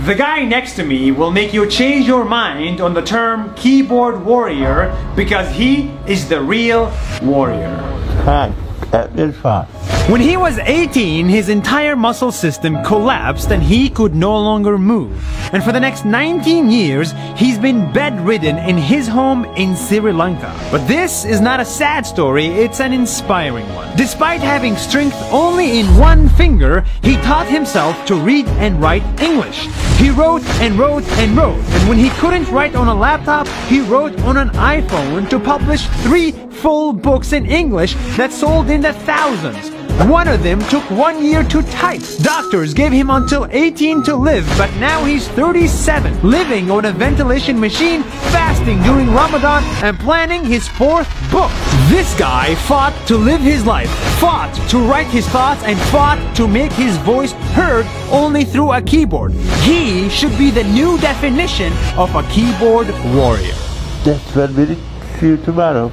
The guy next to me will make you change your mind on the term keyboard warrior because he is the real warrior. Fine. That is fine. When he was 18, his entire muscle system collapsed and he could no longer move. And for the next 19 years, he's been bedridden in his home in Sri Lanka. But this is not a sad story, it's an inspiring one. Despite having strength only in one finger, he taught himself to read and write English. He wrote and wrote and wrote, and when he couldn't write on a laptop, he wrote on an iPhone to publish three full books in English that sold in the thousands. One of them took one year to type. Doctors gave him until 18 to live, but now he's 37, living on a ventilation machine, fasting during Ramadan, and planning his fourth book. This guy fought to live his life, fought to write his thoughts, and fought to make his voice heard only through a keyboard. He should be the new definition of a keyboard warrior. That's what we'll see you tomorrow.